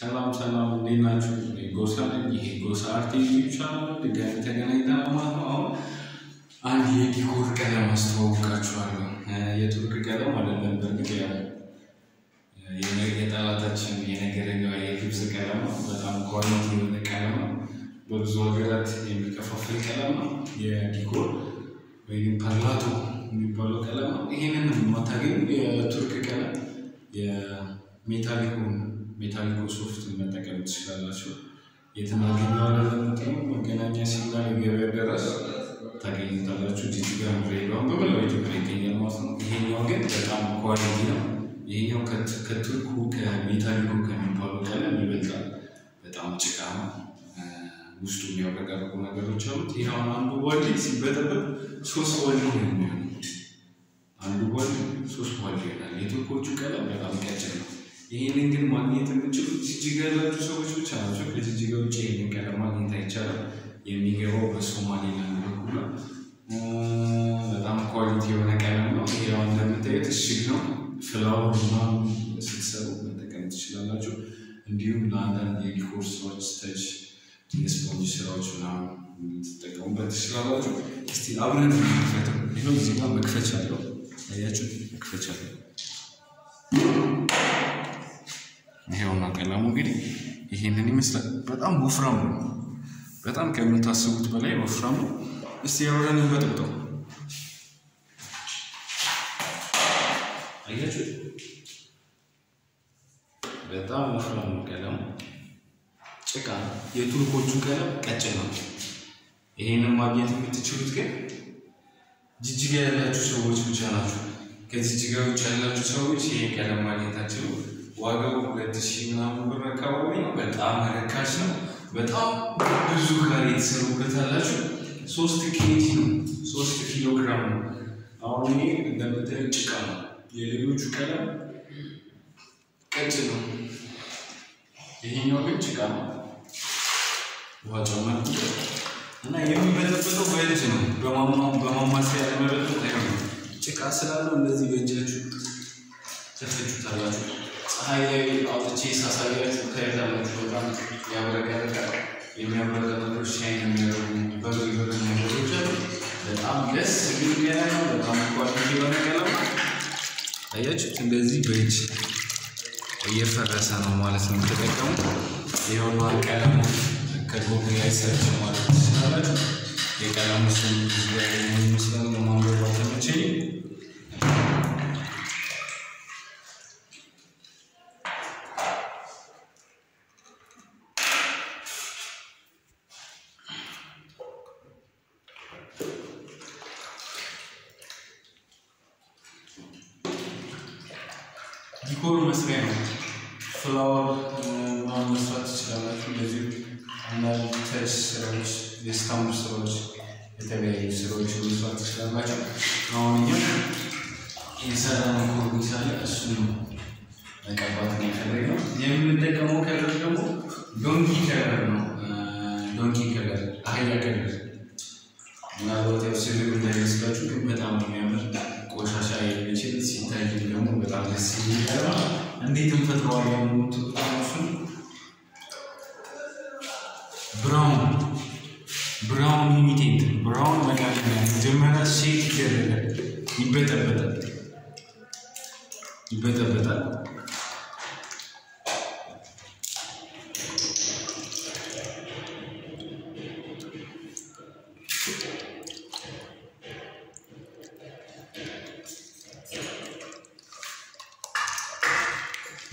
ሰላም ሰላም፣ እንዴት ናችሁ? ጎሳ ነኝ። ይሄ ጎሳ art channel ድጋሚ ተገናኝተናል ማለት ነው። አሁን አንድ የ decor ቀለም አስተዋውቃችኋለሁ። የቱርክ ቀለም አይደለም፣ በእርግጥ የጠላታችን የነገረኛዋ የግብፅ ቀለም ነው። በጣም quality የሆነ ቀለም ነው። በብዙ ሀገራት የሚከፋፍል ቀለም ነው። የ decor ወይም ፐርላቶ የሚባለው ቀለም ነው። ይህንን የማታገኙ የቱርክ ቀለም የሜታሊኮን ሜታሊኮ soft መጠቀም ትችላላችሁ። የት እናገኘዋለን ለምትሉ መገናኛ ሲባል ገበያ ድረስ ታገኙታላችሁ። ጅጅጋ ድሬዳዋ በመላው ኢትዮጵያ ይገኛል ማለት ነው። ይሄኛው ግን በጣም quality ነው። ይሄኛው ከቱርኩ ከሜታሊኮ ከሚባለው ቀለም ይበልጣል። በጣም ጭቃ ነው። ውስጡ የሚያብረቀርቁ ነገሮች አሉት። ይህ አሁን አንዱ ባልዲ ሲበጠበጥ ሶስት ባልዲ ነው የሚሆነው። አንዱ ባልዲ ሶስት ባልዲ ይሆናል። የቱርኮቹ ቀለም በጣም ቀጭን ነው። ይህንን ግን ማግኘት የምችሉት ጅጅጋ ያላችሁ ሰዎች ብቻ ናቸው። ከጅጅጋ ውጭ ይህንን ቀለም ማግኘት አይቻልም። የሚገባው በሶማሌላንድ በኩል በጣም quality የሆነ ቀለም ነው። ያው እንደምታዩት እሽግ ነው። flower ምናምን ስትሰሩ መጠቀም ትችላላችሁ። እንዲሁም ለአንዳንድ የ decor ስራዎች touch የ sponge ስራዎች ምናምን ትጠቀሙበት ትችላላችሁ። እስቲ አብረን መክፈት ይኸው እዚህ ጋር መክፈቻ አለው። ያያችሁ መክፈቻ አለው። ይሄውና ቀለሙ እንግዲህ ይሄንን ይመስላል። በጣም ወፍራም ነው። በጣም ከምታስቡት በላይ ወፍራም ነው። እስቲ አብረን እንበጥብጠው። አያችሁ፣ በጣም ወፍራም ነው ቀለሙ። ጭቃ የቱርኮቹ ቀለም ቀጭን ነው። ይሄንን ማግኘት የምትችሉት ግን ጅጅጋ ያላችሁ ሰዎች ብቻ ናቸው። ከጅጅጋ ውጭ ያላችሁ ሰዎች ይሄ ቀለም ማግኘታችሁ ዋጋው ሁለት ሺህ ምናምን ብር አካባቢ ነው። በጣም ርካሽ ነው። በጣም ብዙ ካሬ የተሰሩበታላችሁ። ሶስት ኬጂ ነው፣ ሶስት ኪሎ ግራም ነው። አሁን ይሄ እንደምታዩት ጭቃ ነው። የሌሎቹ ቀለም ቀጭን ነው። ይሄኛው ግን ጭቃ ነው። ውሃ ጨመርኩበት እና የሚበጠበጠው በእጅ ነው። በማማሰያ ለመበጥበጥ ጭቃ ስላለው እንደዚህ በእጃችሁ ትፈጩታላችሁ። ፀሐይ ላይ አውጥቼ ሳሳያችሁ ታዩታላችሁ። በጣም ያብረቀርቃል። የሚያብረቀርቁ shine የሚያደርጉ በብር ብር ነገሮች በጣም ደስ የሚል ቀለም ነው። በጣም quality የሆነ ቀለም አያችሁት? እንደዚህ በእጅ እየፈረሰ ነው ማለት ነው የተጠቀሙ የሆኑ ቀለሙ ከጎግል ላይ ሰርች ማለት ትችላላችሁ። የቀለሙ ስም ይመስላል ለማንበብ አልተመቸኝም። decor መስሪያ ነው። flower ምናምን መስራት ትችላላችሁ። እንደዚሁ አንዳንድ touch ስራዎች፣ የ stamp ስራዎች፣ የተለያዩ ስራዎች መስራት ትችላላችሁ። አሁን እኛ የሰራነው ኮርኒስ አለ። እሱን መቀባት ነው የምንጠቀመው color ደግሞ donkey color ነው። donkey color፣ አህያ color ምናልባት ያው ስድብ እንዳይመስላችሁ ግን በጣም የሚያምር ደስ የሚል እንዴት እንፈጥረዋለን? ትቁጣሱን ብራውን ብራውን ኢሚቴት ብራውን መቃቀሚያ መጀመሪያ ሼክ ይደረጋል፣ ይበጠበጣል ይበጠበጣል።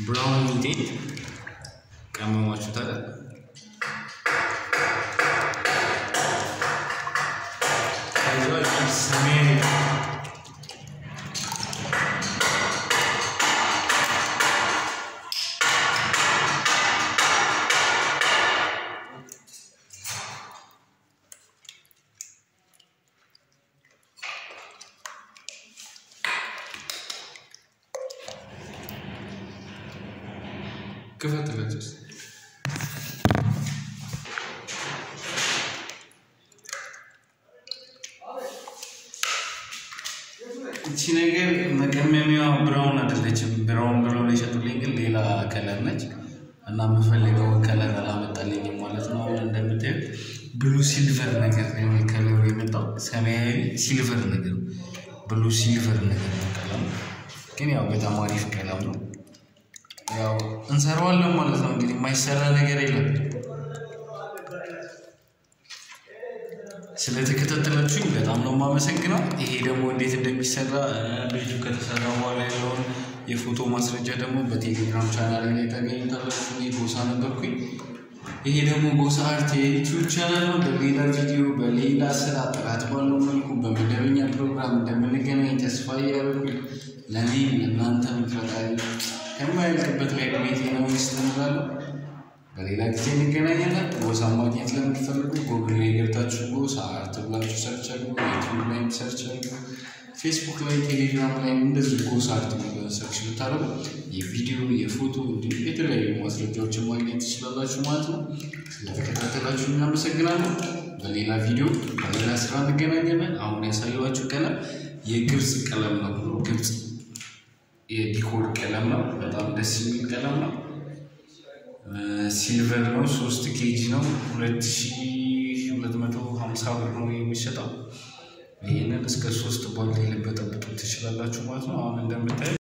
brown it. Kamu mau? ክፈት ለችስ እቺ ነገር መቀመሚያዋ brown አይደለችም። brown ብለው የሸጡልኝ ግን ሌላ color ነች። እና የምፈልገውን color አላመጣልኝም ማለት ነው። አሁን እንደምታዩት blue silver ነገር color ኡ የመጣው ሰማያዊ silver ነገር blue silver ነገር ነው ቀለሙ። ግን ያው በጣም አሪፍ ቀለም ነው። ያው እንሰራዋለን ማለት ነው። እንግዲህ የማይሰራ ነገር የለም። ስለተከታተላችሁኝ በጣም ነው የማመሰግነው። ይሄ ደግሞ እንዴት እንደሚሰራ ቤቱ ከተሰራ በኋላ ያለውን የፎቶ ማስረጃ ደግሞ በቴሌግራም ቻናል ላይ ታገኙታላችሁ። ጎሳ ነበርኩኝ። ይሄ ደግሞ ጎሳ አርት የዩቲዩብ ቻናል ነው። በሌላ ቪዲዮ በሌላ ስራ ጥራት ባለው መልኩ በመደበኛ ፕሮግራም እንደምንገናኝ ተስፋ እያደረኩኝ ለእኔም ለእናንተም ፈጣሪ ከማያልቅበት ላይ ቤት ነው ይስተምራለሁ። በሌላ ጊዜ እንገናኛለን። ጎሳ ማግኘት ለምትፈልጉ ጎግል ላይ ገብታችሁ ጎሳ አርት ብላችሁ search አድርጉ። ዩቲዩብ ላይም search አድርጉ። ፌስቡክ ላይ፣ ቴሌግራም ላይ እንደዚህ ጎሳ አርት search ብታደርጉ የቪዲዮ የፎቶ እንዲሁም የተለያዩ ማስረጃዎችን ማግኘት ትችላላችሁ ማለት ነው። ስለተከታተላችሁ እናመሰግናለን። በሌላ ቪዲዮ በሌላ ስራ እንገናኛለን። አሁን ያሳየኋችሁ ቀለም የግብፅ ቀለም ነው። ግብፅ የዲኮር ቀለም ነው። በጣም ደስ የሚል ቀለም ነው። ሲልቨር ነው። ሶስት ኬጂ ነው። ሁለት ሺ ሁለት መቶ ሀምሳ ብር ነው የሚሸጠው። ይህንን እስከ ሶስት ባልዲ ልበጠብጡ ትችላላችሁ ማለት ነው። አሁን እንደምታዩ